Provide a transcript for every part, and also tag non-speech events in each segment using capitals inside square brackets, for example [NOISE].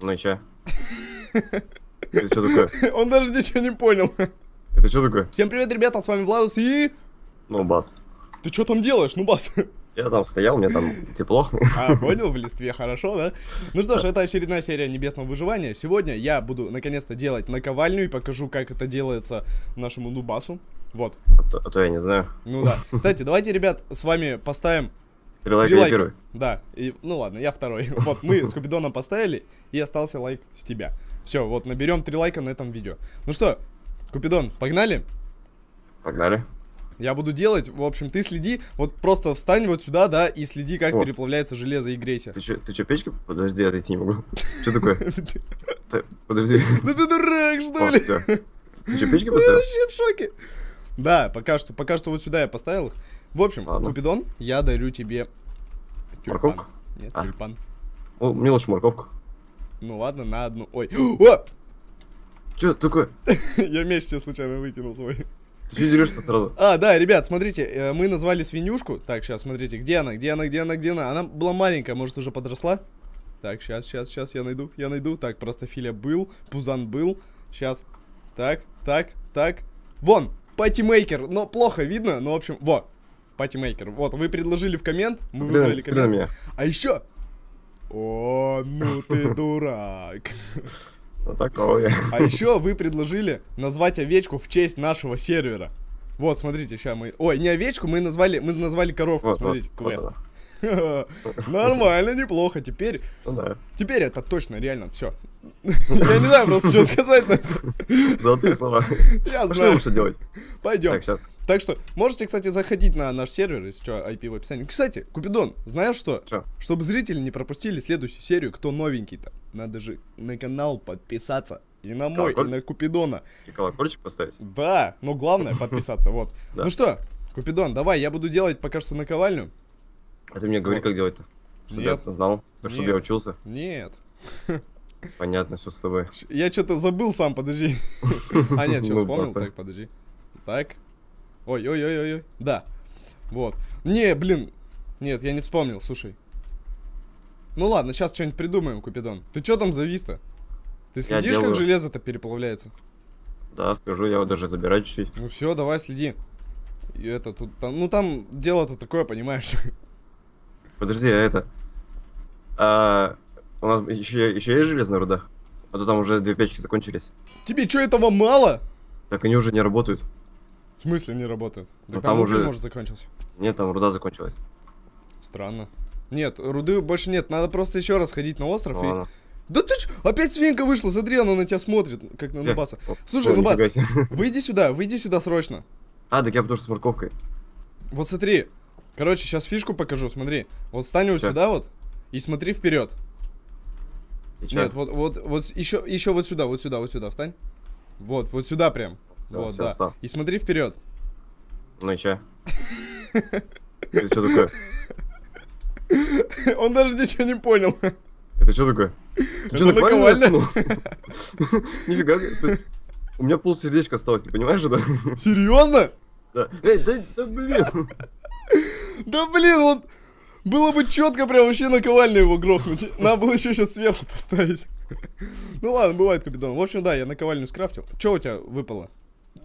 Ну и чё? [LAUGHS] Это что такое? Он даже ничего не понял. Это что такое? Всем привет, ребята, с вами Владус и... Ну, бас. Ты что там делаешь, ну бас? Я там стоял, мне там тепло. А, понял, в листве хорошо, да? Ну что ж, это очередная серия Небесного Выживания. Сегодня я буду наконец-то делать наковальню и покажу, как это делается нашему нубасу. Вот, А то, а то я не знаю. ну да. Кстати, давайте, ребят, с вами поставим Три лайка три я лайка. первый. Да, и, ну ладно, я второй. [LAUGHS] Вот, мы с Купидоном поставили, и остался лайк с тебя. Все, вот, наберем три лайка на этом видео. Ну что, Купидон, погнали? Погнали. Я буду делать, в общем, ты следи, вот просто встань вот сюда, да, и следи, как О. переплавляется железо и грейся. Ты чё, ты чё, печка? Подожди, я отойти не могу. [LAUGHS] Что такое? [LAUGHS] Подожди. Да ты дурак, что ли? Ты что, печки Я поставил? вообще в шоке. Да, пока что, пока что вот сюда я поставил их. В общем, Ладно. Купидон, я дарю тебе тюльпан. Морковку? Нет, А. тюльпан. О, мне лучше морковку. Ну ладно, на одну. Ой, [GASPS] о! Что такое? [LAUGHS] Я меч тебе случайно выкинул свой. Ты что дерешься сразу? [LAUGHS] А, да, ребят, смотрите, э, мы назвали свинюшку. Так, сейчас, смотрите, где она, где она, где она, где она? Она была маленькая, может, уже подросла? Так, сейчас, сейчас, сейчас, я найду, я найду. Так, просто Филя был, Пузан был. Сейчас. Так, так, так. Вон, патимейкер. Но плохо видно, но, в общем, во. Патимейкер. Вот, вы предложили в коммент, мы на- выбрали коммент. меня. А еще... О, ну ты [LAUGHS] дурак. Вот я. А еще вы предложили назвать овечку в честь нашего сервера. Вот, смотрите, сейчас мы... Ой, не овечку, мы назвали, мы назвали коровку, Вот, смотрите, вот квест. [LAUGHS] Нормально, неплохо. Теперь, Ну теперь это точно, реально, все. Я не знаю просто, что сказать на это. Золотые слова. Я знаю. лучше делать. Пойдем. Так, сейчас. Так что, можете, кстати, заходить на наш сервер, если что, IP в описании. Кстати, Купидон, знаешь что? Чё? Чтобы зрители не пропустили следующую серию, кто новенький-то, надо же на канал подписаться. И на мой, и Колоколь? на Купидона. И колокольчик поставить? Да, но главное [LAUGHS] подписаться, вот. Да. Ну что, Купидон, давай, я буду делать пока что наковальню. А ты мне говори, Вот. как делать-то. Чтобы Нет. я знал. Так, чтобы Нет. я учился. Нет. [LAUGHS] Понятно, все с тобой. Я что-то забыл сам, подожди. А, нет, [LAUGHS] все, Ну, вспомнил. Так, подожди. Так. Ой-ой-ой-ой. Да. Вот. Не, блин. Нет, я не вспомнил, слушай. Ну ладно, сейчас что-нибудь придумаем, Купидон. Ты что там завис-то? Ты следишь, делаю. как железо-то переплавляется? Да, скажу, я вот даже забираю чуть-чуть. Ну все, давай следи. И это тут, там, ну там дело-то такое, понимаешь? [LAUGHS] Подожди, а это... А, у нас еще, еще есть железная руда? А то там уже две печки закончились. Тебе что, этого мало? Так они уже не работают. В смысле не работают? Да Ну, там, уже- может, закончился. Нет, там руда закончилась. Странно. Нет, руды больше нет. Надо просто еще раз ходить на остров Ну, и... ладно. Да ты ч... Опять свинка вышла, смотри, она на тебя смотрит, как на Где? Нубаса. Слушай, Нубас, [LAUGHS] выйди сюда, выйди сюда срочно. А, так я потому что с морковкой. Вот смотри. Короче, сейчас фишку покажу, смотри. Вот встань вот сюда вот и смотри вперед. Нет, вот, вот, вот еще, еще вот сюда, вот сюда, вот сюда, встань. Вот, вот сюда прям. Всё, вот, всё, да. встал. И смотри вперед. Ну и чё? [LAUGHS] Это что такое? Он даже ничего не понял. Это что такое? Ты что, наковальня. раскинул? Нифига, себе. у меня пол сердечка осталось, ты понимаешь это? Серьезно? Да. Эй, да, да блин. [LAUGHS] Да блин, вот было бы четко прям вообще наковальню его грохнуть. Надо было еще сейчас сверху поставить. Ну ладно, бывает, капитан. В общем, да, я наковальню скрафтил. Че у тебя выпало?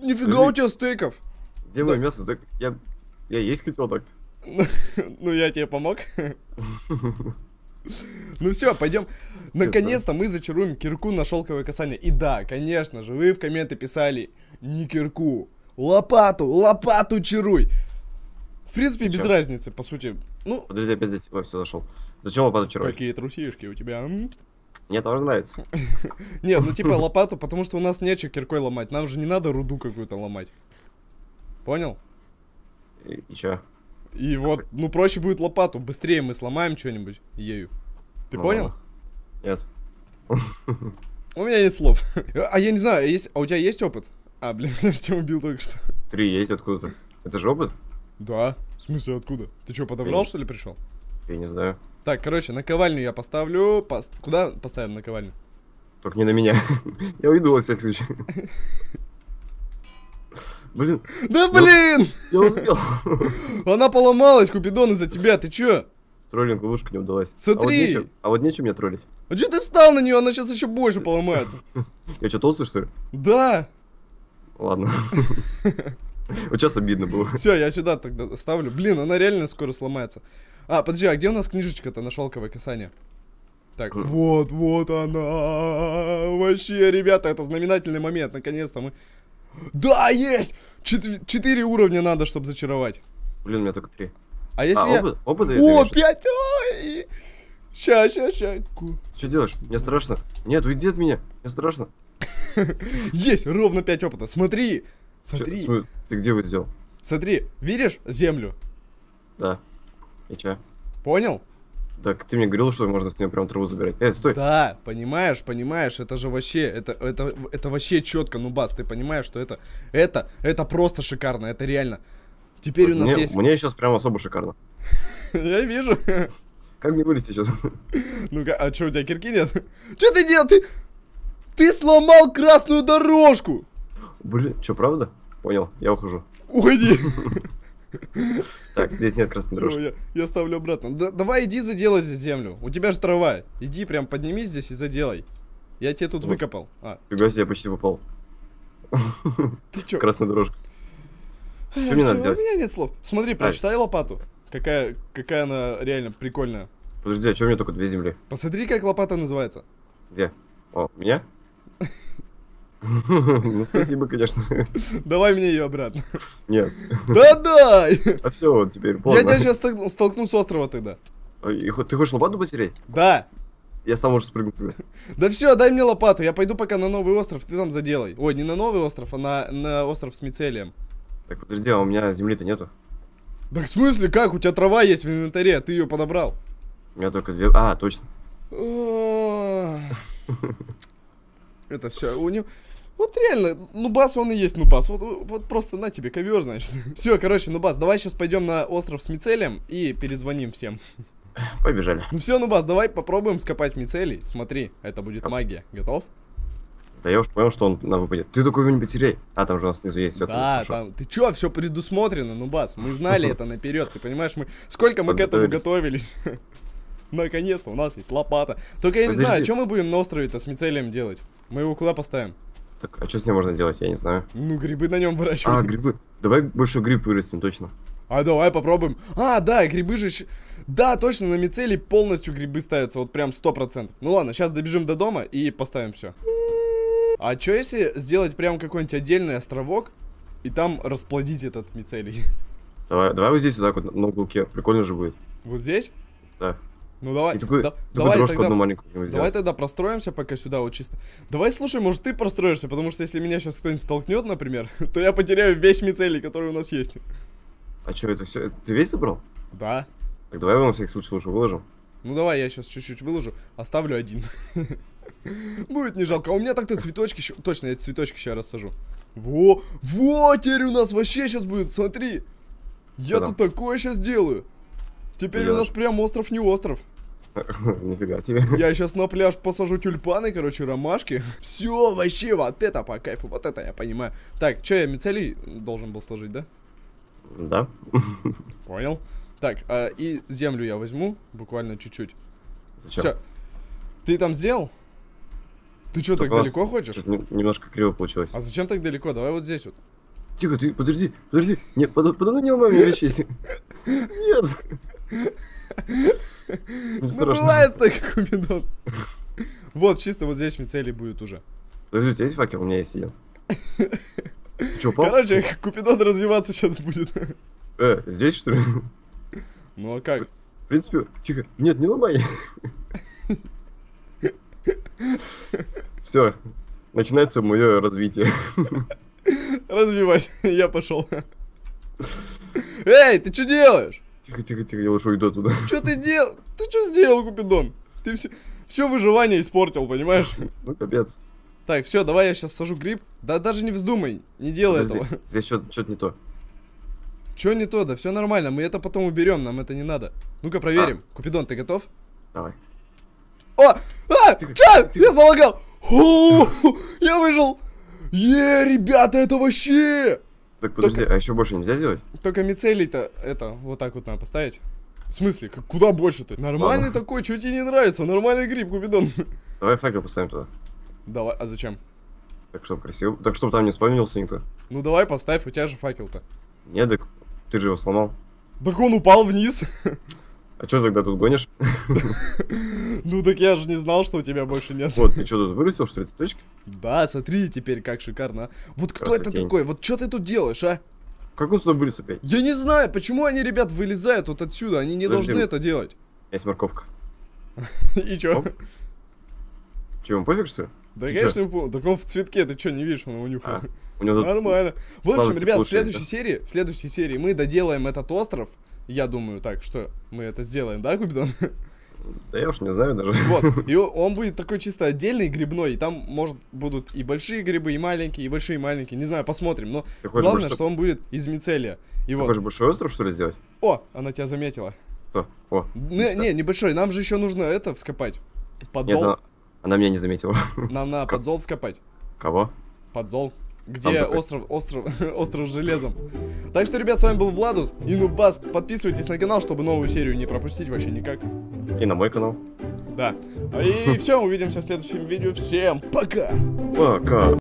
Нифига у тебя стейков. Где мое мясо? Так я... Я есть хотел так. [LAUGHS] Ну, я тебе помог. [LAUGHS] Ну все, пойдем. Наконец-то мы зачаруем кирку на шелковое касание. И да, конечно же, вы в комменты писали не кирку, лопату, лопату чаруй. В принципе, без разницы, по сути. Ну, Подожди, опять здесь. Ой, все зашел. Зачем лопату чаровать? какие трусишки у тебя. Мне тоже нравится. [LAUGHS] Нет, ну типа лопату, потому что у нас нечего киркой ломать. Нам же не надо руду какую-то ломать. Понял? И, и чё? И вот, ну проще будет лопату. Быстрее мы сломаем что-нибудь ею. Ты Ну понял? Нет. У меня нет слов. [LAUGHS] А я не знаю, есть... а у тебя есть опыт? А, блин, [LAUGHS] я же тебя убил только что. Три есть откуда-то. Это же опыт? Да. В смысле, откуда? Ты что, подобрал, что ли, пришел? Я не знаю. Так, короче, наковальню я поставлю. Пос- Куда поставим наковальню? Только не на меня. [LAUGHS] Я уйду во всяком случае. [LAUGHS] Блин, Да блин! я успел. [LAUGHS] Она поломалась, Купидон, из-за тебя. Ты чё? Троллинг ловушка не удалась. А вот, Смотри! нечем, а вот нечем мне троллить. А что ты встал на нее? Она сейчас еще больше поломается. Я что, толстый, что ли? Да. Ладно. [LAUGHS] Вот сейчас обидно было. Все, я сюда тогда ставлю. Блин, она реально скоро сломается. А, подожди, а где у нас книжечка-то на шелковое касание? Так, Хм. вот, вот она. Вообще, ребята, это знаменательный момент. Наконец-то мы... Да, есть! Четв- Четыре уровня надо, чтобы зачаровать. Блин, у меня только три. А если А, я... опыт, опыт я О, пять! Ой! Ща, ща, ща. Что делаешь? Мне страшно. Нет, уйди от меня. Мне страшно. [LAUGHS] Есть, ровно пять опыта. Смотри, смотри, см- Ты где вот сделал? смотри. Видишь землю? Да. И чё? Понял? Так ты мне говорил, что можно с нее прям траву забирать. Эй, стой. Да, понимаешь, понимаешь, это же вообще, это, это, это вообще четко, ну бас, ты понимаешь, что это, это, это просто шикарно, это реально. Теперь у нас мне, есть... мне сейчас прям особо шикарно. [LAUGHS] Я вижу. Как мне вылезти сейчас? Ну-ка, а что, у тебя кирки нет? Что ты делал? Ты, ты сломал красную дорожку! Блин, что, правда? Понял, я ухожу. Уходи. [LAUGHS] Так, здесь нет красной дорожки. я, я ставлю обратно. Да- давай иди заделай здесь землю. У тебя же трава. Иди прям поднимись здесь и заделай. Я тебе тут Вот. выкопал. А, Фига себе, я почти попал. ты чё? Красная дорожка. Что мне надо всё, У сделать? меня нет слов. Смотри, прочитай лопату. Какая, какая она реально прикольная. Подожди, а что у меня только две земли? Посмотри, как лопата называется. Где? О, меня? [LAUGHS] Ну, спасибо, конечно. [LAUGHS] Давай мне ее обратно. Нет. [LAUGHS] Да дай! А все, теперь Я тебя сейчас столкну с острова тогда. Ты хочешь лопату потерять? Да. Я сам уже спрыгну туда. Да все, дай мне лопату. Я пойду пока на новый остров, ты там заделай. Ой, не на новый остров, а на, на остров с мицелием. Так, подожди, а у меня земли-то нету. Да в смысле, как? У тебя трава есть в инвентаре, а ты ее подобрал. У меня только две... А, точно. Это все, у него... Вот реально, Нубас он и есть Нубас. Вот, вот просто на тебе ковер, значит. [LAUGHS] Все, короче, Нубас, давай сейчас пойдем на остров с мицелием и перезвоним всем. [LAUGHS] Побежали. Ну все, Нубас, давай попробуем скопать мицелий. Смотри, это будет магия. Готов? Да я уж понял, что он нам выпадет. Ты такой его не потеряй. А, там же у нас снизу есть все. да, там, ты чё, все предусмотрено, Нубас. Мы знали это наперед, ты понимаешь, мы сколько мы к этому готовились. [LAUGHS] Наконец-то у нас есть лопата. Только я не знаю, что мы будем на острове-то с мицелием делать? Мы его куда поставим? Так, а что с ним можно делать? Я не знаю. Ну, грибы на нем выращивать. А, грибы. Давай больше гриб вырастим, точно. А давай попробуем. А, да, грибы же... Да, точно, на мицелий полностью грибы ставятся, вот прям 100%. Ну ладно, сейчас добежим до дома и поставим все. А что если сделать прям какой-нибудь отдельный островок и там расплодить этот мицелий? Давай, давай вот здесь вот так вот на уголке. Прикольно же будет. Вот здесь? Да. Ну давай, И такую, да- такую давай дорожку тогда, одну маленькую нему давай тогда простроимся пока сюда вот чисто. Давай, слушай, может ты простроишься, потому что если меня сейчас кто-нибудь столкнет, например, [LAUGHS] то я потеряю весь мицелий, который у нас есть. А что, это все? Ты весь забрал? Да. Так давай его на всякий случай лучше выложим. Ну давай, я сейчас чуть-чуть выложу, оставлю один. [LAUGHS] Будет не жалко. А у меня так-то цветочки еще... Точно, я цветочки сейчас рассажу. Во, во, теперь у нас вообще сейчас будет, смотри. Я тут такое сейчас делаю. Теперь у нас прям остров не остров. [LAUGHS] Нифига себе. Я сейчас на пляж посажу тюльпаны, короче, ромашки. Все, вообще, вот это по кайфу, вот это я понимаю. Так, что я мицелий должен был сложить, да? Да? [LAUGHS] Понял. Так, а, и землю я возьму, буквально чуть-чуть. Зачем? Все. Ты там сделал? Ты что, так далеко хочешь? Немножко криво получилось. А зачем так далеко? Давай вот здесь вот. Тихо, ты подожди, подожди. Нет, подо, подо мной не ломай вещи. [LAUGHS] Нет. Ну, страшно. бывает так, Купидон. Вот, чисто вот здесь мицелий будет уже. Подожди, у тебя есть факел? У меня есть один. Ты что, упал? Короче, Купидон развиваться сейчас будет. Э, здесь что ли? Ну а как? В принципе, тихо. Нет, не ломай. Все. Начинается мое развитие. Развивайся, [LAUGHS] я пошел. Эй, ты что делаешь? Тихо, тихо, тихо, я лучше уйду оттуда. Что ты делал? Ты что сделал, Купидон? Ты все, все выживание испортил, понимаешь? Ну, капец. Так, все, давай я сейчас сажу гриб. Да даже не вздумай, не делай Подожди, этого. здесь что-то не то. Че не то, да все нормально, мы это потом уберем, нам это не надо. Ну-ка проверим. Купидон, ты готов? Давай. О! А! Тихо, Чё? тихо. Я залагал! О, Я выжил! Е, ребята, это вообще! Так, подожди, а еще больше нельзя сделать? Только мицелий-то, это, вот так вот надо поставить. В смысле, как, куда больше ты? Нормальный такой, что тебе не нравится? Нормальный гриб, Купидон. [LAUGHS] Давай факел поставим туда. Давай, а зачем? Так, чтобы красиво. Так, чтобы там не спавнился никто. Ну давай поставь, у тебя же факел-то. Нет, так ты же его сломал. Так он упал вниз. [LAUGHS] А что тогда тут гонишь? [LAUGHS] Ну так я же не знал, что у тебя больше нет. Вот, ты что тут вырастил, что ли, цветочки? Да, смотри теперь, как шикарно. Вот кто это такой? Вот что ты тут делаешь, а? Как он сюда вылез опять? Я не знаю, почему они, ребят, вылезают вот отсюда. Они не должны это делать. Есть морковка. [LAUGHS] И чё? Оп. Че, ему пофиг, что ли? Да, Ты конечно, не помню. Так он в цветке, ты что, не видишь, он его нюхал. А, у него. Нормально. В общем, ребят, в следующей серии, в следующей серии мы доделаем этот остров. Я думаю, так, что мы это сделаем, да, Купидон? [LAUGHS] Да я уж не знаю даже. Вот. [LAUGHS] И он будет такой чисто отдельный грибной, и там, может, будут и большие грибы, и маленькие, и большие, и маленькие. Не знаю, посмотрим. Но Ты главное, больше- что он будет из мицелия. И Ты вот. хочешь большой остров, что ли, сделать? О, она тебя заметила. Кто? О. Не, Что? не, небольшой. Нам же еще нужно это вскопать. Нет, Подзол. она, она меня не заметила. Нам на Как? подзол вскопать. Кого? Подзол. Где такой. остров, остров, [LAUGHS] остров с железом. Так что, ребят, с вами был Владус и Нубас. Подписывайтесь на канал, чтобы новую серию не пропустить вообще никак. И на мой канал. Да. И все, увидимся в следующем видео. Всем пока! Пока.